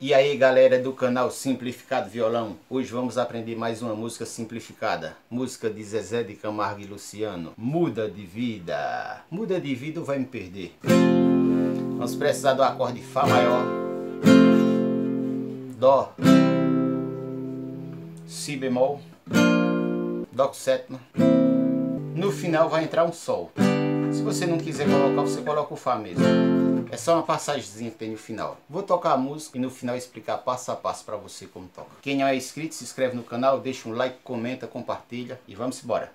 E aí galera do canal Simplificado Violão, hoje vamos aprender mais uma música simplificada, música de Zezé de Camargo e Luciano, Muda de Vida. Muda de vida ou vai me perder? Vamos precisar do acorde Fá maior, Dó, Si bemol, Dó sétima, no final vai entrar um Sol. Se você não quiser colocar, você coloca o Fá mesmo. É só uma passagemzinha que tem no final. Vou tocar a música e no final explicar passo a passo para você como toca. Quem não é inscrito, se inscreve no canal, deixa um like, comenta, compartilha e vamos embora.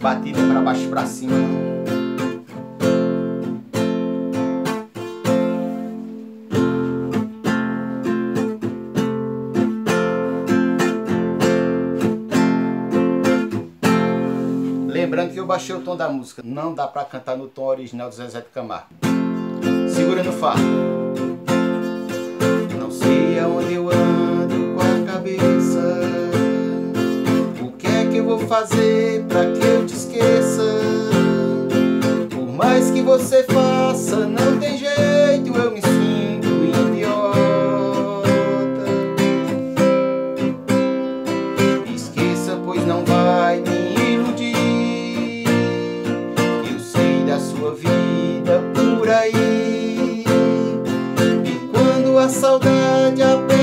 Batida para baixo para cima. Lembrando que eu baixei o tom da música, não dá pra cantar no tom original do Zezé de Camargo. Segura no Fá. Não sei aonde eu ando com a cabeça. O que é que eu vou fazer pra que eu te esqueça? Por mais que você faça, não tem jeito, eu me saudade aperta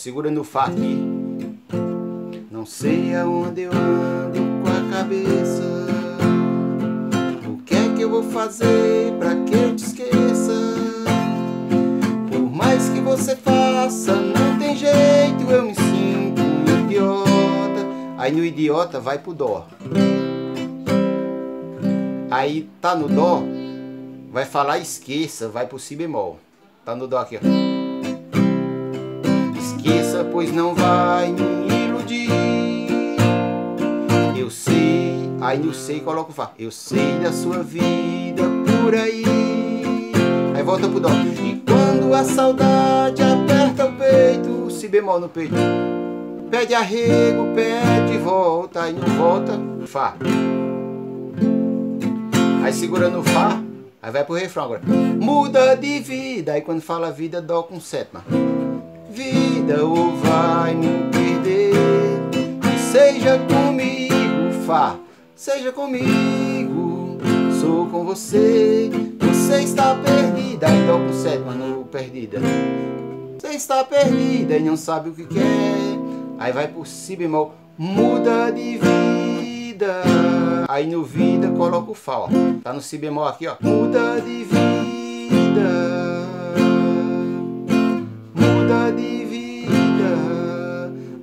Olha só, segura no Fá aqui. Não sei aonde eu ando com a cabeça. O que é que eu vou fazer pra que eu te esqueça? Por mais que você faça, não tem jeito, eu me sinto um idiota. Aí no idiota vai pro Dó. Aí tá no Dó, vai falar esqueça, vai pro Si bemol. Tá no Dó aqui, ó pois não vai me iludir. Eu sei, aí no sei coloca o Fá. Eu sei da sua vida por aí. Aí volta pro Dó. E quando a saudade aperta o peito, Si bemol no peito. Pede arrego, pede volta, aí não volta, Fá. Aí segura no Fá, aí vai pro refrão agora. Muda de vida, aí quando fala vida, Dó com sétima vida ou vai me perder. E seja comigo, Fá, seja comigo, sou com você. Você está perdida, então com sétima no perdida. Você está perdida e não sabe o que quer. Aí vai por si bemol, muda de vida. Aí no vida coloca o Fá, ó. Tá no si bemol aqui, ó. Muda de vida.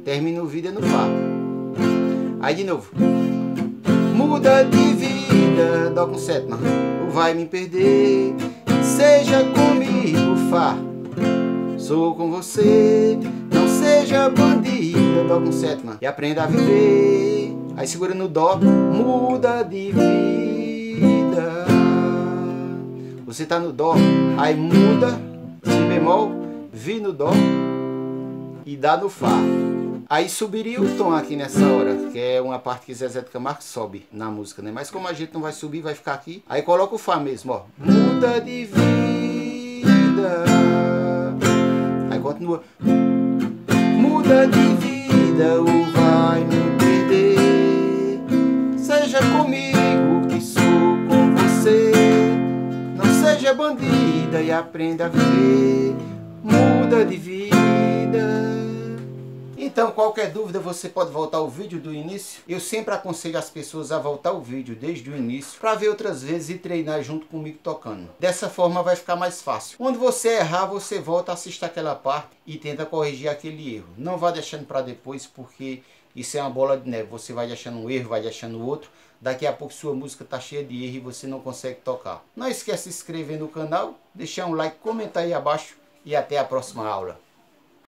Termina o vídeo no Fá. Aí de novo. Muda de vida, Dó com sétima. Vai me perder, seja comigo, Fá. Sou com você, não seja bandida, Dó com sétima. E aprenda a viver. Aí segura no Dó, muda de vida. Você tá no Dó, aí muda, Si bemol, Vi no Dó e dá no Fá. Aí subiria o tom aqui nessa hora, que é uma parte que Zezé de Camargo sobe na música, né? Mas como a gente não vai subir, vai ficar aqui. Aí coloca o Fá mesmo, ó. Muda de vida. Aí continua. Muda de vida ou vai me perder. Seja comigo que sou com você. Não seja bandida e aprenda a viver. Muda de vida. Então, qualquer dúvida, você pode voltar o vídeo do início. Eu sempre aconselho as pessoas a voltar o vídeo desde o início para ver outras vezes e treinar junto comigo tocando. Dessa forma vai ficar mais fácil. Quando você errar, você volta, assiste aquela parte e tenta corrigir aquele erro. Não vá deixando para depois, porque isso é uma bola de neve. Você vai achando um erro, vai achando outro. Daqui a pouco sua música está cheia de erro e você não consegue tocar. Não esquece de se inscrever no canal, deixar um like, comentar aí abaixo e até a próxima aula.